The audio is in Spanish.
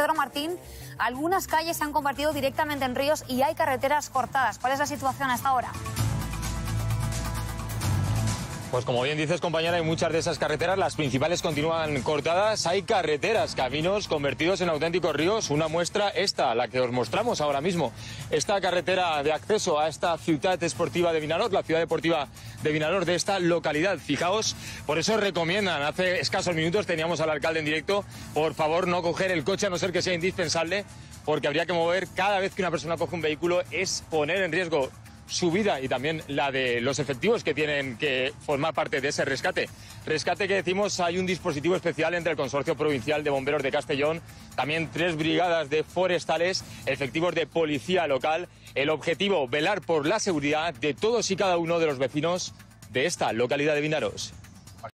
Pedro Martín, algunas calles se han convertido directamente en ríos y hay carreteras cortadas. ¿Cuál es la situación hasta ahora? Pues como bien dices, compañera, hay muchas de esas carreteras, las principales continúan cortadas. Hay carreteras, caminos convertidos en auténticos ríos. Una muestra esta, la que os mostramos ahora mismo. Esta carretera de acceso a esta ciudad esportiva de Vinalor, la ciudad deportiva de Vinalor, de esta localidad. Fijaos, por eso recomiendan, hace escasos minutos teníamos al alcalde en directo, por favor no coger el coche a no ser que sea indispensable, porque habría que mover cada vez que una persona coge un vehículo es poner en riesgo su vida y también la de los efectivos que tienen que formar parte de ese rescate. Rescate que decimos hay un dispositivo especial entre el Consorcio Provincial de Bomberos de Castellón, también tres brigadas de forestales, efectivos de policía local. El objetivo, velar por la seguridad de todos y cada uno de los vecinos de esta localidad de Vinaros.